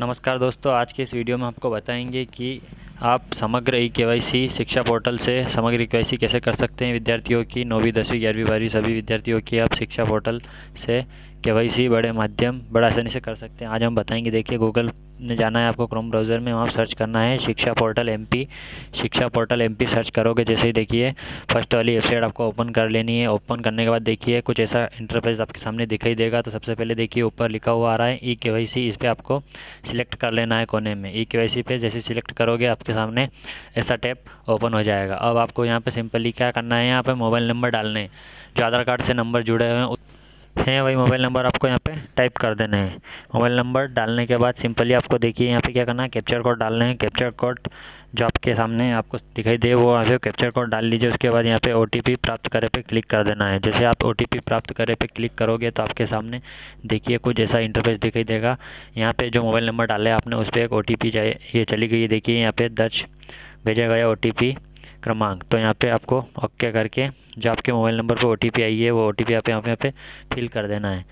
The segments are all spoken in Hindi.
नमस्कार दोस्तों, आज के इस वीडियो में आपको बताएँगे कि आप समग्र ई के शिक्षा पोर्टल से समग्र ई के कैसे कर सकते हैं? विद्यार्थियों की नौवीं, दसवीं, ग्यारहवीं, बारहवीं, सभी विद्यार्थियों की आप शिक्षा पोर्टल से के बड़े माध्यम, बड़ा आसानी से कर सकते हैं। आज हम बताएँगे, देखिए गूगल ने जाना है आपको क्रोम ब्राउज़र में, वहाँ सर्च करना है, Shiksha portal MP Shiksha portal MP search करोगे। जैसे ही देखिए फ़र्स्ट वाली वेबसाइट आपको ओपन कर लेनी है। ओपन करने के बाद देखिए, कुछ ऐसा इंटरफेस आपके सामने दिखाई देगा। तो सबसे पहले देखिए, ऊपर लिखा हुआ आ रहा है ई के वाई सी इस पर आपको सिलेक्ट कर लेना है कोने में। ई के वाई सी पे जैसे सिलेक्ट करोगे, आपके सामने ऐसा टैप ओपन हो जाएगा। अब आपको यहाँ पर सिंपली क्या करना है, यहाँ पर मोबाइल नंबर डालने जो आधार कार्ड से नंबर जुड़े हुए हैं हैं, वही मोबाइल नंबर आपको यहाँ पे टाइप कर देना है। मोबाइल नंबर डालने के बाद सिंपली आपको देखिए यहाँ पे क्या करना है कैप्चर कोड डालना है। कैप्चर कोड जो आपके सामने आपको दिखाई दे, वो यहाँ कैप्चर कोड डाल लीजिए, उसके बाद यहाँ पे ओटीपी प्राप्त करे पे क्लिक कर देना है। जैसे आप ओटीपी प्राप्त करे पे क्लिक करोगे तो आपके सामने देखिए कुछ ऐसा इंटरफेस दिखाई देगा। यहाँ पे जो मोबाइल नंबर डाले आपने, उस पर एक ओ टी जाए, ये चली गई देखिए यहाँ पे दर्ज भेजा गया ओ क्रमांक। तो यहाँ पे आपको ओके करके जो आपके मोबाइल नंबर पर ओ टी आई है, वो ओ टी आप यहाँ पे यहाँ पे फिल कर देना है।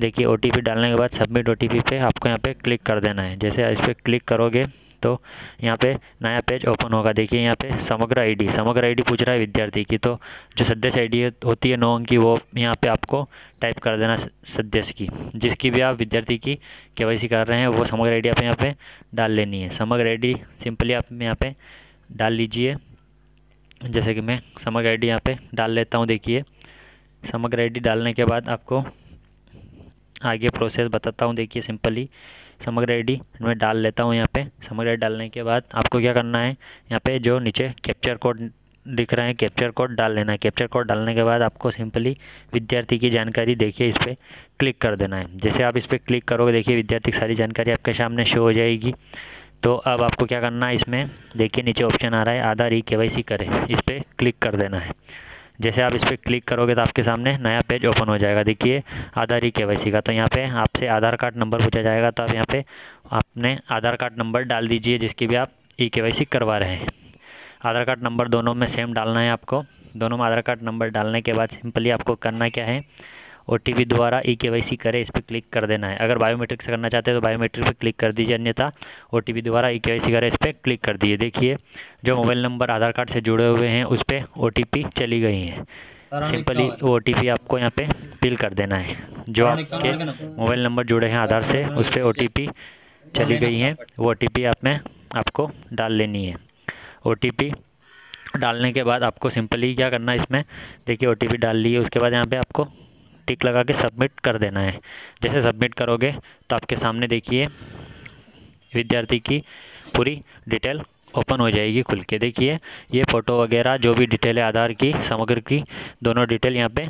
देखिए ओटीपी डालने के बाद सबमिट ओ टी पे आपको यहाँ पे क्लिक कर देना है। जैसे इस पर क्लिक करोगे तो यहाँ पे नया पेज ओपन होगा। देखिए, यहाँ पे समग्र आईडी समग्र आईडी पूछ रहा है विद्यार्थी की। तो जो सदस्य आईडी होती है, नौ अंक की वो यहाँ पे आपको टाइप कर देना सदस्य की। जिसकी भी आप विद्यार्थी की के कर रहे हैं, वो समग्र आईडी आप यहाँ पे डाल लेनी है। समग्र आईडी सिंपली आप यहाँ पे डाल लीजिए। जैसे कि मैं समग्र आईडी यहाँ पे डाल लेता हूँ, देखिए। समग्र आईडी डालने के बाद आपको आगे प्रोसेस बताता हूँ, देखिए सिंपली। समग्र आईडी मैं डाल लेता हूँ यहाँ पे। समग्र आईडी डालने के बाद आपको क्या करना है, यहाँ पे जो नीचे कैप्चर कोड दिख रहा है, कैप्चर कोड डाल लेना है। कैप्चर कोड डालने के बाद आपको सिंपली विद्यार्थी की जानकारी, देखिए, इस पर क्लिक कर देना है। जैसे आप इस पर क्लिक करोगे, देखिए, विद्यार्थी की सारी जानकारी आपके सामने शो हो जाएगी। तो अब आपको क्या करना है इसमें? देखिए, नीचे ऑप्शन आ रहा है आधार ई के वाई सी करें। इस पर क्लिक कर देना है। जैसे आप इस पर क्लिक करोगे तो आपके सामने नया पेज ओपन हो जाएगा। देखिए आधार ई के। वाई सी का तो यहाँ पे आपसे आधार कार्ड नंबर पूछा जाएगा। तो आप यहाँ पे आपने आधार कार्ड नंबर डाल दीजिए, जिसकी भी आप ई के वाई सी करवा रहे हैं। आधार कार्ड नंबर दोनों में सेम डालना है आपको। दोनों में आधार कार्ड नंबर डालने के बाद सिंपली आपको करना क्या है? ओटीपी द्वारा ई के वाई सी करें इस पर क्लिक कर देना है। अगर बायोमेट्रिक से करना चाहते हैं तो बायोमेट्रिक पर क्लिक कर दीजिए अन्यथा ओटीपी द्वारा ई के वाई सी करें इस पर क्लिक कर दीजिए। देखिए जो मोबाइल नंबर आधार कार्ड से जुड़े हुए हैं उस पर ओ चली गई हैं। सिंपली वो ओ आपको यहाँ पे फिल कर देना है। जो आपके मोबाइल नंबर जुड़े हैं आधार से उस पर ओ चली गई हैं। वो ओ आप में आपको डाल लेनी है। ओटीपी डालने के बाद आपको सिंपली क्या करना है इसमें? देखिए ओ डाल ली है उसके बाद यहाँ पे आपको टिक लगा के सबमिट कर देना है। जैसे सबमिट करोगे तो आपके सामने देखिए, विद्यार्थी की पूरी डिटेल ओपन हो जाएगी खुल के। देखिए, ये फ़ोटो वगैरह, जो भी डिटेल है, आधार की, समग्र की, दोनों डिटेल यहाँ पे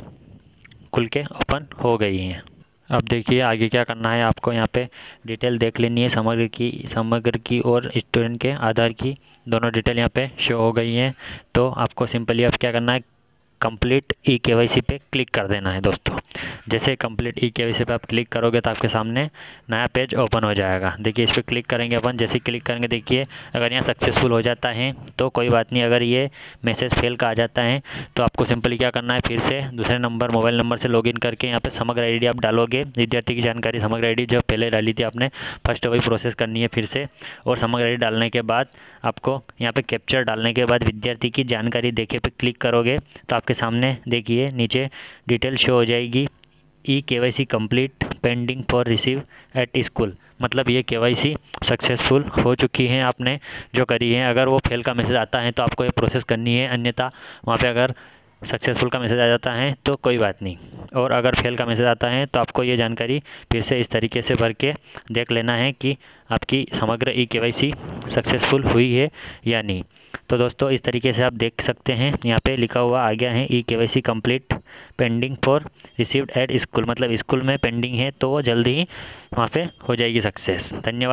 खुल के ओपन हो गई हैं। अब देखिए, आगे क्या करना है, आपको यहाँ पे डिटेल देख लेनी है, समग्र की समग्र की और स्टूडेंट के आधार की, दोनों डिटेल यहाँ पे शो हो गई हैं। तो आपको सिंपली अब क्या करना है कंप्लीट ई के वाई सी पे क्लिक कर देना है दोस्तों। जैसे कंप्लीट ई के वाई सी पे आप क्लिक करोगे तो आपके सामने नया पेज ओपन हो जाएगा। देखिए इस पर क्लिक करेंगे अपन। जैसे क्लिक करेंगे, देखिए अगर यहाँ सक्सेसफुल हो जाता है तो कोई बात नहीं। अगर ये मैसेज फेल का आ जाता है तो आपको सिंपली क्या करना है? फिर से दूसरे नंबर मोबाइल नंबर से लॉगिन करके यहाँ पर समग्र आईडी आप डालोगे। विद्यार्थी की जानकारी, समग्र आईडी जो पहले डाली थी आपने फ़र्स्ट वही प्रोसेस करनी है फिर से। और समग्र आईडी डालने के बाद आपको यहाँ पर कैप्चर डालने के बाद विद्यार्थी की जानकारी देखे पे क्लिक करोगे तो आपके सामने, देखिए, नीचे डिटेल शो हो जाएगी। E K Y C complete pending for receive at school मतलब ये के वाई सी सक्सेसफुल हो चुकी है आपने, जो करी है। अगर वो फेल का मैसेज आता है तो आपको ये प्रोसेस करनी है। अन्यथा, वहाँ पे अगर सक्सेसफुल का मैसेज आ जाता है तो कोई बात नहीं। और अगर फेल का मैसेज आता है तो आपको ये जानकारी फिर से इस तरीके से भर के देख लेना है कि आपकी समग्र ई के वाई सी सक्सेसफुल हुई है या नहीं। तो दोस्तों, इस तरीके से आप देख सकते हैं। यहाँ पे लिखा हुआ आ गया है E K Y C complete pending for received at school मतलब स्कूल में पेंडिंग है तो वो जल्दी ही वहाँ पे हो जाएगी सक्सेस धन्यवाद।